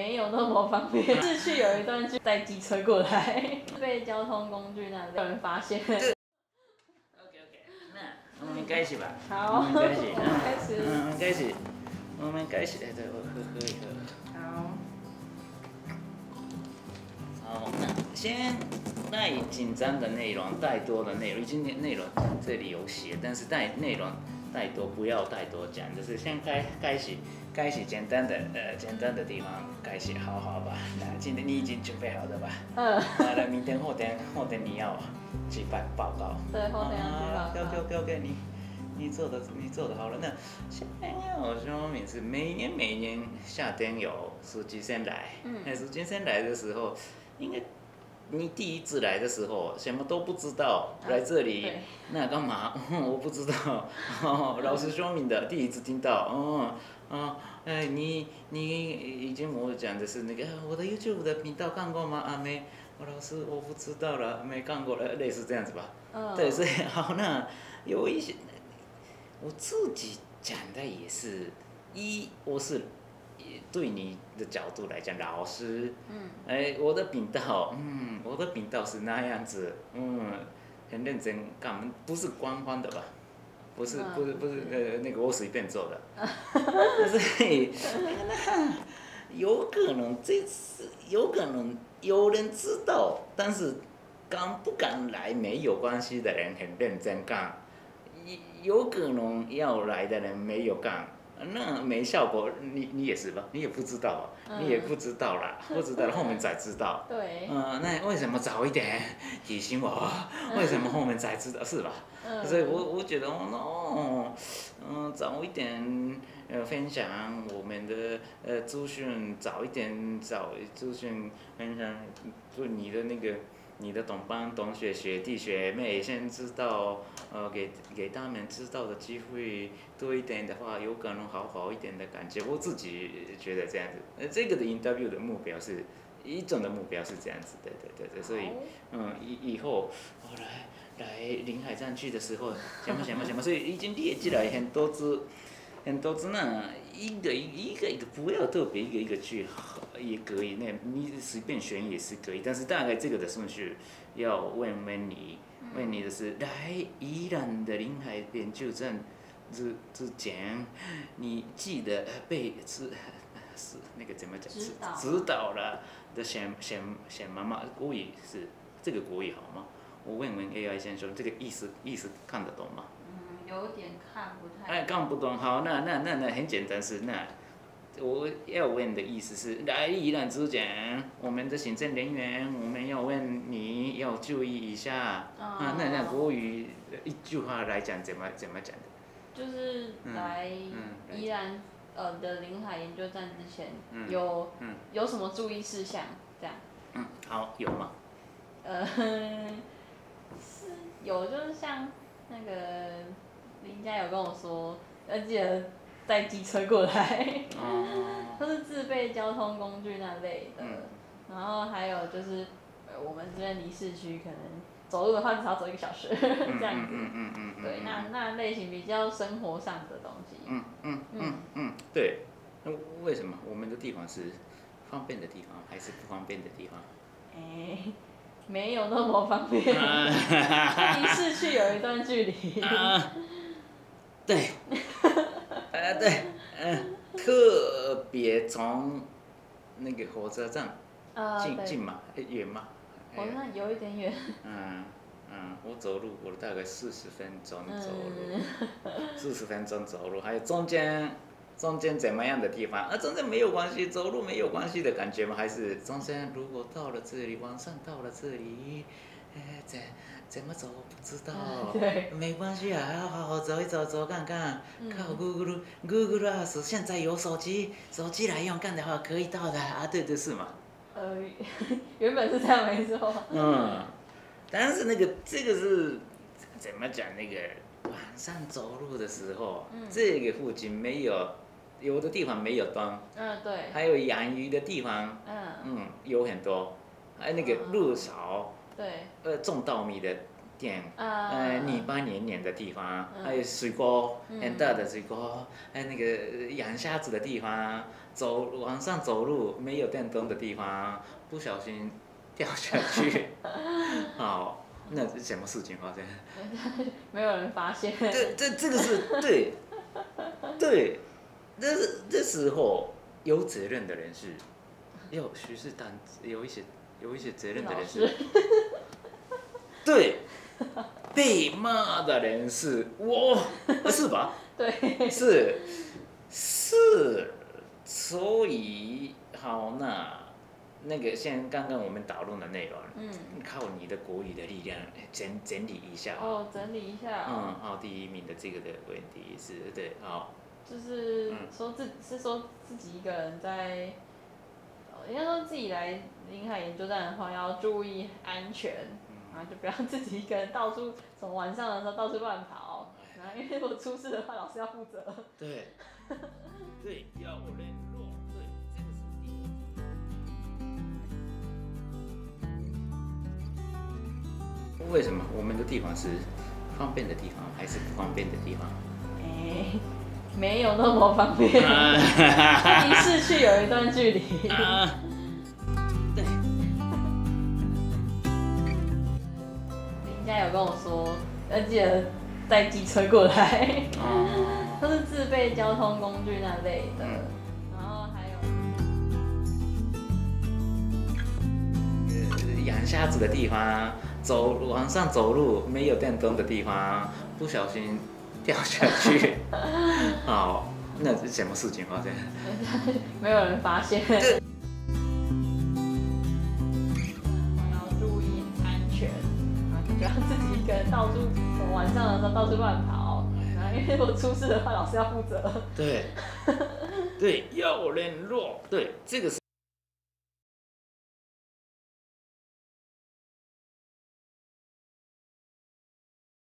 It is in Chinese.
没有那么方便。市区有一段就带机车过来，被交通工具那有人发现。OK OK，那我们开始吧。好，我们开始，开始。嗯，我们开始，我们开始。哎，对，我喝喝一喝。好。好，那先带紧张的内容，带多的内容，今天内容这里有写，但是带内容带多不要太多讲，就是先开开始开始简单的呃简单的地方开始，好好吧？那今天你已经准备好了吧？嗯。那来，明天后天后天你要举办报告。对，后天要举报告。给给给给你。你做的你做的好了，那现在我说明是每年每年夏天有书记先来，嗯，那书记先来的时候。应该你第一次来的时候什么都不知道，来这里那干嘛？我不知道，老师说明的，第一次听到，哦，啊，哎，你你以前我讲的是那个我的 YouTube 的频道看过吗？啊没，我老师我不知道了，没看过了，类似这样子吧。嗯。对，所以 好那有一些我自己讲的也是，一我是。对你的角度来讲，老师，嗯，哎，我的频道，嗯，我的频道是那样子，嗯，很认真干，不是官方的吧？不是，不是，不是，呃，那个我随便做的，但是，有可能这次有可能有人知道，但是敢不敢来没有关系的人很认真干，有可能要来的人没有干。那没效果，你你也是吧？你也不知道，你也不知道啦，不知道后面才知道。对。嗯，那为什么早一点提醒我？为什么后面才知道？是吧？嗯。所以我我觉得哦，嗯，早一点呃分享我们的呃资讯，早一点早资讯分享，就你的那个。你的同班同学、学弟、学妹先知道，呃，给给他们知道的机会多一点的话，有可能好好一点的感觉。我自己觉得这样子，呃，这个的 interview 的目标是一种的目标是这样子，对对对对，所以，嗯，以以后我来来临海站去的时候，什么什么什么，所以已经列进来很多支。很多只呢，一个一个一个不要特别一个一个去，也可以。那你随便选也是可以，但是大概这个的顺序要问问你，问你的是来宜兰的临海研究站之之前，你记得被是是那个怎么讲？指导指导了的选选选妈妈国语是这个国语好吗？我问问 AI 先生，这个意思意思看得懂吗？有点看不太。哎，看不懂。好，那那那那很简单是那，我要问的意思是，来宜兰之前，我们的行政人员，我们要问你要注意一下。啊。那那国语一句话来讲怎么怎么讲的？就是来宜兰呃的临海研究站之前，有有什么注意事项这样？嗯，好，有吗？呃，是有，就是像那个。林家有跟我说，要记得带机车过来，都是自备交通工具那类的。然后还有就是，我们这边离市区可能走路的话至少走一个小时 这样子嗯嗯嗯。对，那那类型比较生活上的东西。嗯嗯嗯嗯，对。那为什么我们的地方是方便的地方，还是不方便的地方？哎，没有那么方便，离市区有一段距离。对，呃 对，嗯，特别从那个火车站近近嘛，远嘛？火车站有一点远。嗯嗯，我走路，我大概四十分钟走路，四十分钟走路，还有中间中间怎么样的地方？啊，中间没有关系，走路没有关系的感觉吗？还是中间如果到了这里，晚上到了这里，哎怎。怎么走不知道，没关系啊，要好好走一走，走看看，靠 Google Google 啊，是现在有手机，手机来用干的话可以到的啊，对对是嘛？呃，原本是这样没错。嗯，但是那个这个是怎么讲？那个晚上走路的时候，这个附近没有，有的地方没有灯。嗯，对。还有养鱼的地方。嗯。嗯，有很多，还有那个路少。对，呃，种稻米的店，呃，泥巴黏黏的地方，还有水沟很大的水沟，还有那个养虾子的地方，走往上走路没有电灯的地方，不小心掉下去，好，那是什么事情发生？没有人发现。这这这个是对，对，这是这时候有责任的人是，要徐是担有一些有一些责任的人是，对，被骂的人是我，是吧？对，是是，所以好那。那个像刚刚我们讨论的内容，嗯，靠你的国语的力量整整理一下哦，整理一下。嗯，好，第一名的这个的问题是对，好。就是说自是说自己一个人在，应该说自己来临海研究站的话，要注意安全，啊，就不要自己一个人到处从晚上的时候到处乱跑，然后因为如果出事的话，老师要负责。对，对，要联络。为什么我们的地方是方便的地方，还是不方便的地方？哎，没有那么方便 离市区有一段距离。对。家有跟我说，要记得带机车过来，都是自备交通工具那类的。然后还有养虾子的地方。走往上走路没有电灯的地方，不小心掉下去，好，那是什么事情发生？没有人发现。到处，晚上的时候到处乱跑，啊，因为我出事的话，老师要负责。对，对，要联络，对，这个是。